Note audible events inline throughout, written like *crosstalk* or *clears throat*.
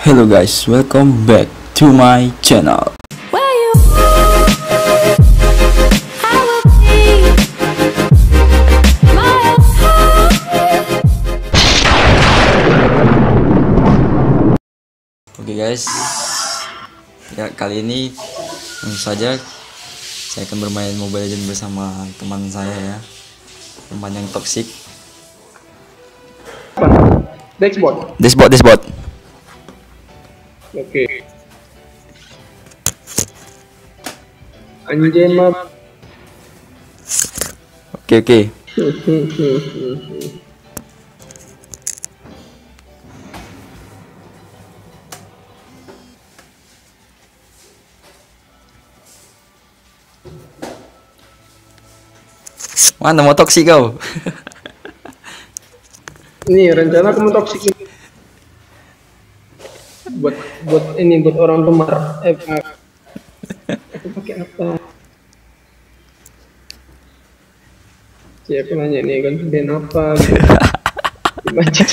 Hello guys, welcome back to my channel. Oke guys, ya kali ini tentu saja saya akan bermain Mobile Legends bersama teman saya ya, teman yang toxic. Dexbot. Despot, despot. Oke. Anjay map. Oke oke. Mana mau toksik kau? *laughs* Ini rencana kamu ini. Buat ini buat orang lemar. Eh, aku pakai apa? Si aku nanya nih band apa? Gitu. Dibaca.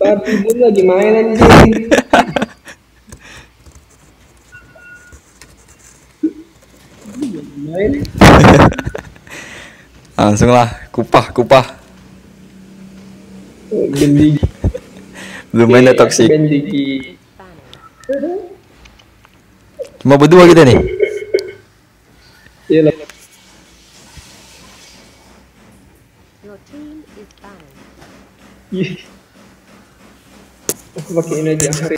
Tapi dia lagi main anjing. main Langsung lah, kupah kupah. bendi Belum main udah toksik. Cuma berdua kita nih. Iya lah. Aku pakai ini aja hari.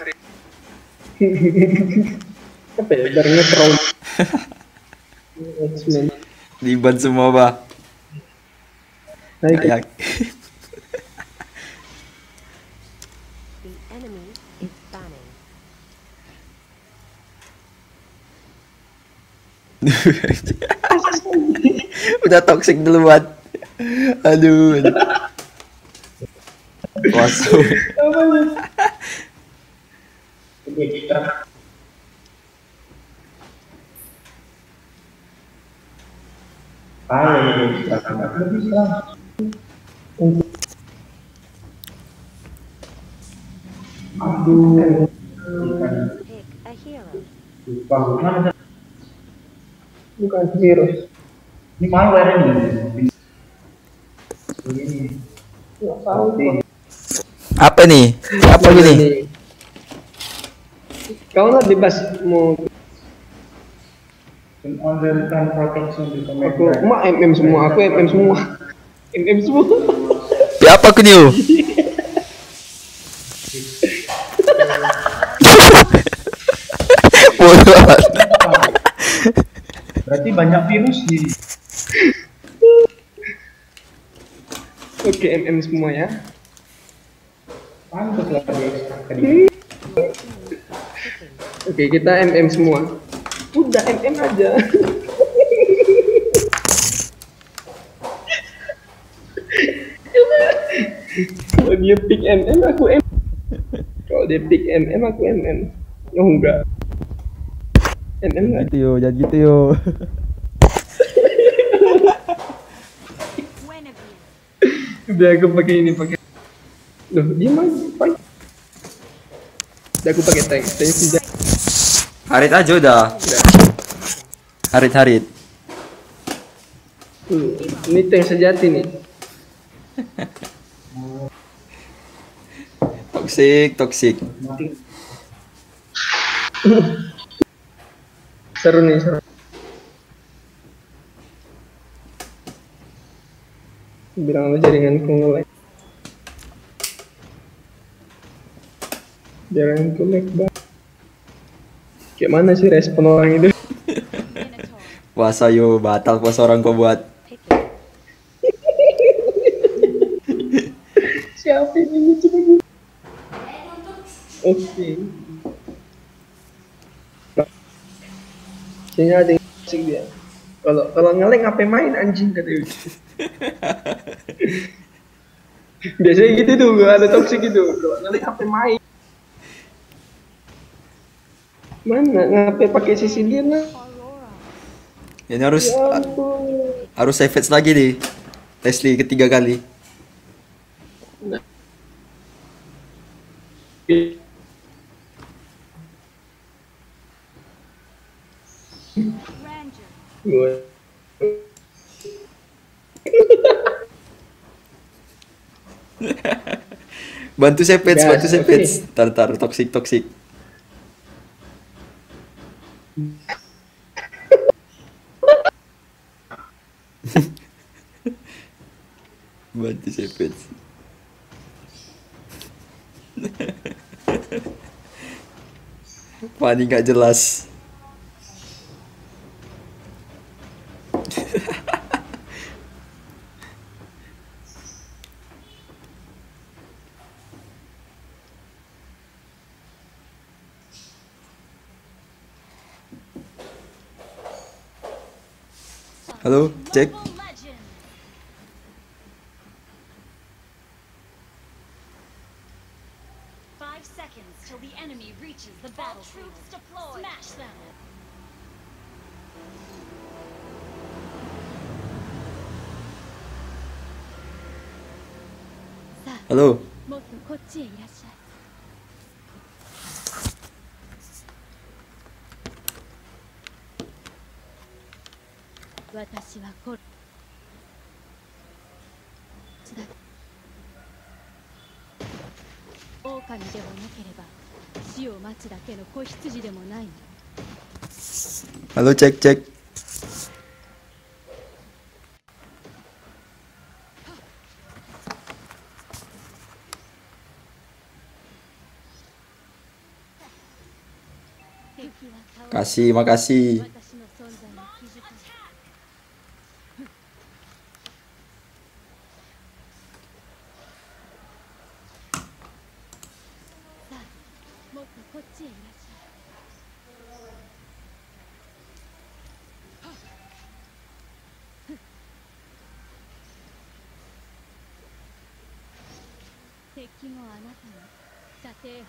Apa ya? Nge-troll. *laughs* X-Men. Diban semua bah. Hai, Kayak. The enemy is banning. *laughs* Udah toxic duluan. Aduh. Masuk. Pick a hero. Bukan virus. Ini malware ini. Nggak tahu gua. Apa nih? Apa gini? Ini. Kau lah bebas mau On the return protection di aku mak MM semua, aku MM semua. MM semua. Ya apa aku nih? *laughs* Bodoh amat. Berarti banyak virus di Oke MM semua ya. pantas lah tadi. Oke kita MM semua. Udah MM aja. Kalau dia pick MM aku M. Kalau dia pick MM aku MM. Oh enggak. MM enggak. Gitu yo, jangan gitu yo. *laughs* Udah aku pakai ini pakai. Loh dia mah pakai. Udah aku pakai tank. Tank senjata. Harit aja udah. Harit harit. Hmm, Ini tank sejati nih. *laughs* Toxic, toxic. Seru nih seru. Bilang lo jaringanku nge-lag. Jaringanku lag banget. Kayak mana sih respon orang itu? *laughs* Puasa yo, batal puasa orang kau buat. *laughs* Siapa ini lucu banget? Oke. Kayaknya ada yang dia kalau kalau ngeleng ngapain main anjing kata *laughs* biasanya gitu tuh gak ada toxic gitu. Kalau ngeleng ngapain main? Mana ngapain pakai sisi dia nah? Ya, ini harus ya harus save lagi nih. Leslie ketiga kali. Nah. Gue *laughs* Bantu sepet, Gas, bantu sepet. oke. Tar tar toksik toksik. *laughs* bantu sepet. Panik gak jelas. Halo, cek. Mobile Legend. Five seconds till the enemy reaches the battlefield. Troops deployed. Smash them. Halo. 私はこつだ狼ではなければ死を待つだけの子羊でもないの Halo, cek cek. Kasih, makasih.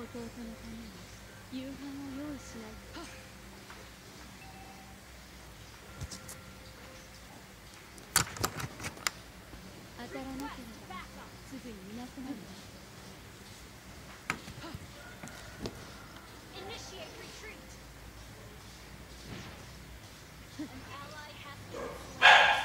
弟のために夕飯を用意しないと当たらなければすぐにいなくなるわ Initiate retreat! An ally has been slain.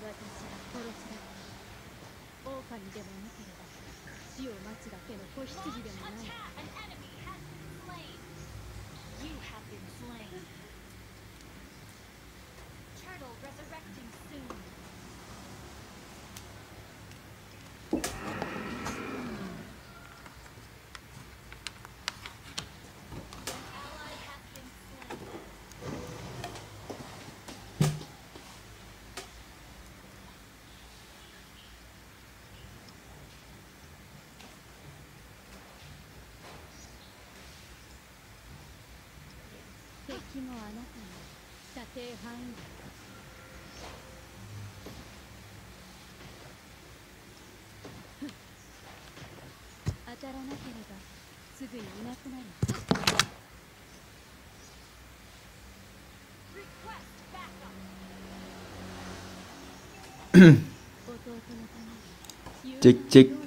私は殺すだけ狼でもなければ死を待つだけの子羊でもない You have been slain. Turtle resurrecting soon. 敵もあなたの射程範囲内当たらなければすぐにいなくなる弟のためにチェックチェック。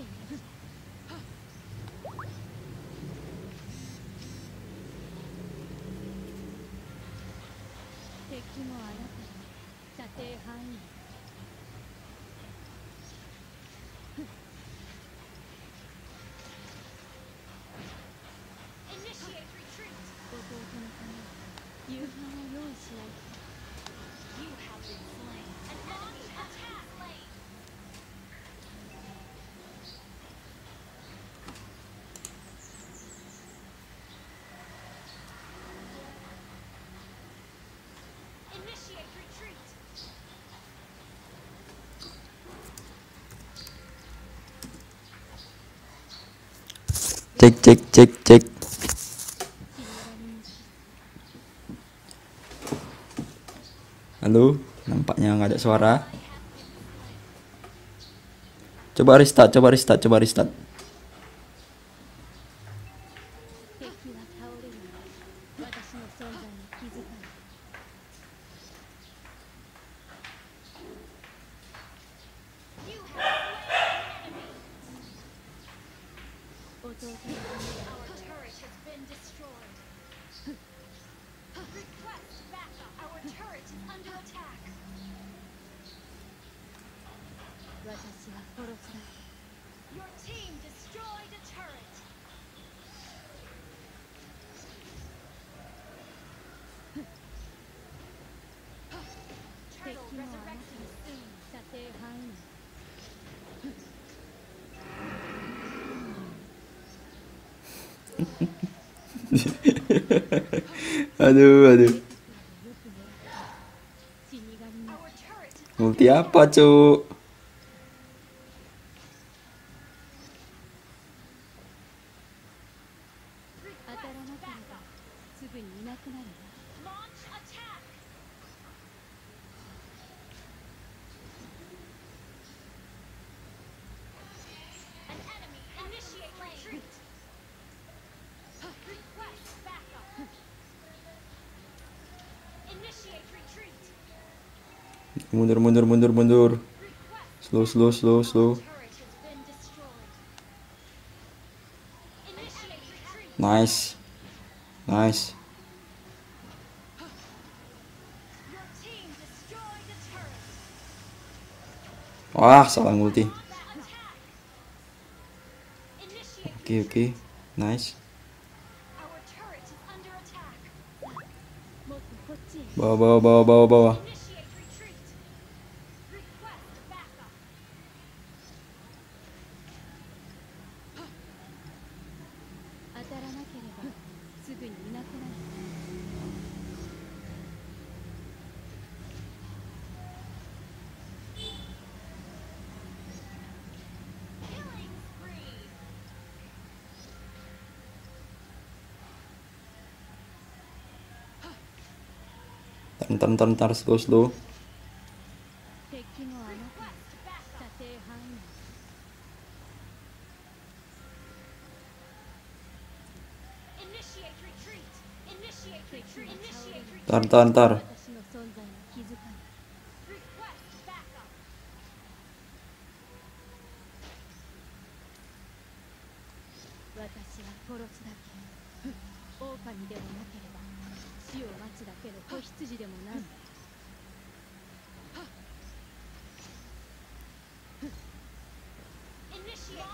敵もあなた射程範囲弟のため夕飯を用意しないと cek cek cek cek. Halo nampaknya nggak ada suara. Coba restart coba restart coba restart. aduh, aduh. Multi apa, Cuk? mundur mundur mundur mundur. Slow slow slow slow. Nice. Nice. Wah salah multi. Oke oke. Nice. Bawa bawa bawa bawa bawa. Ntar ntar ntar slow slow. Ntar ntar.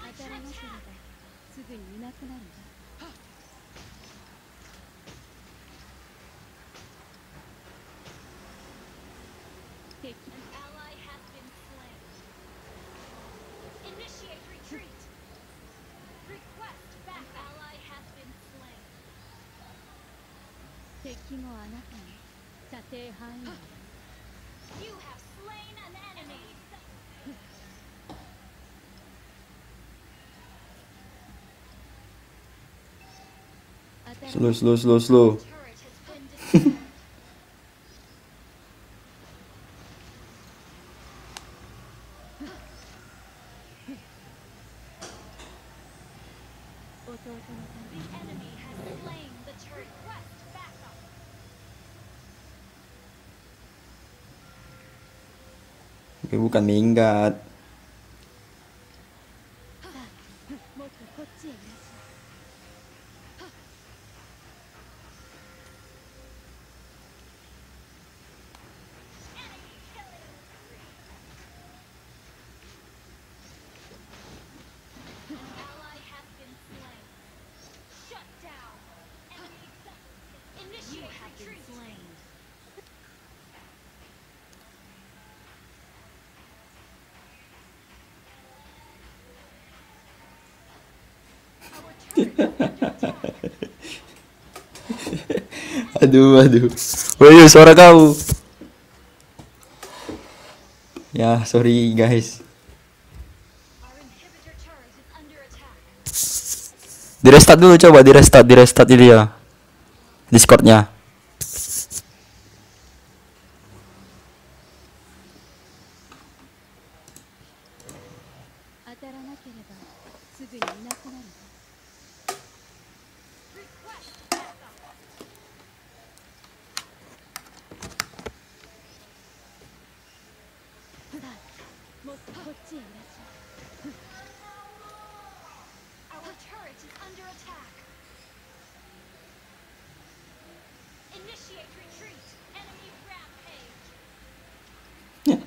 当たらなければすぐにいなくなるわ。敵もあなたに射程範囲内 Slow, slow, slow, slow. *laughs* Eh, bukan minggat. *laughs* aduh aduh. Woi suara kau. Ya sorry guys. Di restart dulu coba. Di restart di restart ini ya. Discordnya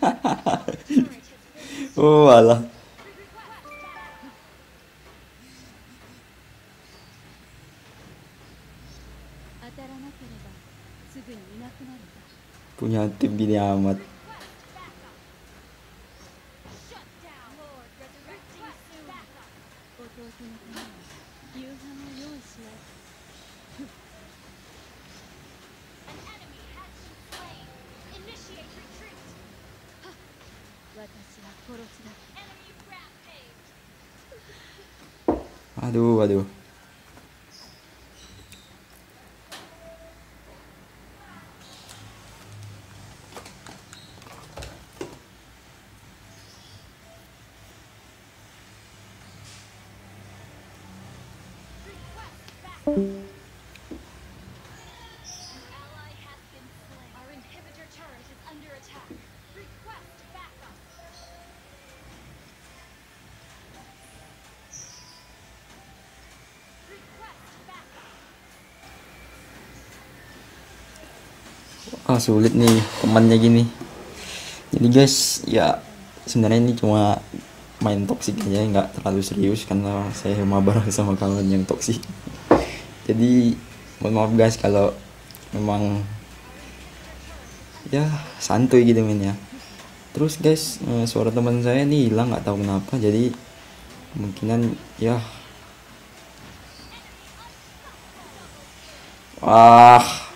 *laughs* るわ punya tim gini amat ah sulit nih temannya gini. Jadi guys ya sebenarnya ini cuma main toksik aja nggak terlalu serius karena saya mabar *laughs* sama kawan yang toksik jadi mohon maaf guys kalau memang ya santuy gitu mainnya. Terus guys eh, suara teman saya nih hilang nggak tahu kenapa. Jadi kemungkinan ya. Wah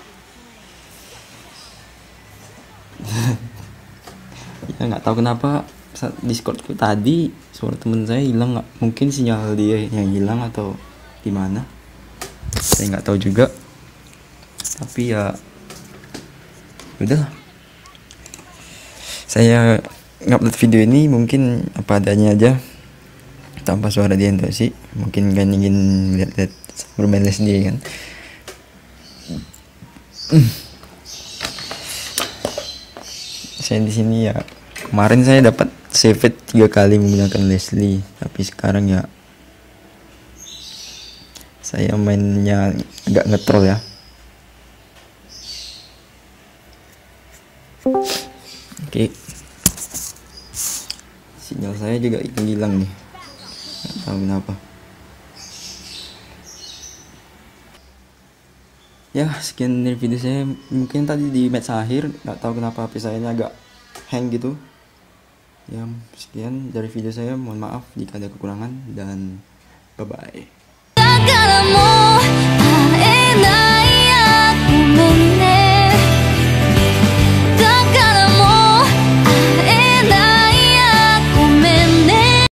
*laughs* ya nggak tahu kenapa saat discordku tadi suara temen saya hilang nggak mungkin sinyal dia yang hilang atau gimana? Saya nggak tahu juga. Tapi ya udahlah. Saya ngupload video ini mungkin apa adanya aja. Tanpa suara dia sih mungkin kan ingin lihat-lihat bermain les dia kan *clears throat* saya di sini ya kemarin saya dapat save tiga kali menggunakan Leslie tapi sekarang ya saya mainnya agak ngetrol ya. Oke. Sinyal saya juga hilang nih. Nggak tahu kenapa ya sekian dari video saya mungkin tadi di match akhir nggak tahu kenapa HP saya ini agak hang gitu. Ya sekian dari video saya mohon maaf jika ada kekurangan dan bye bye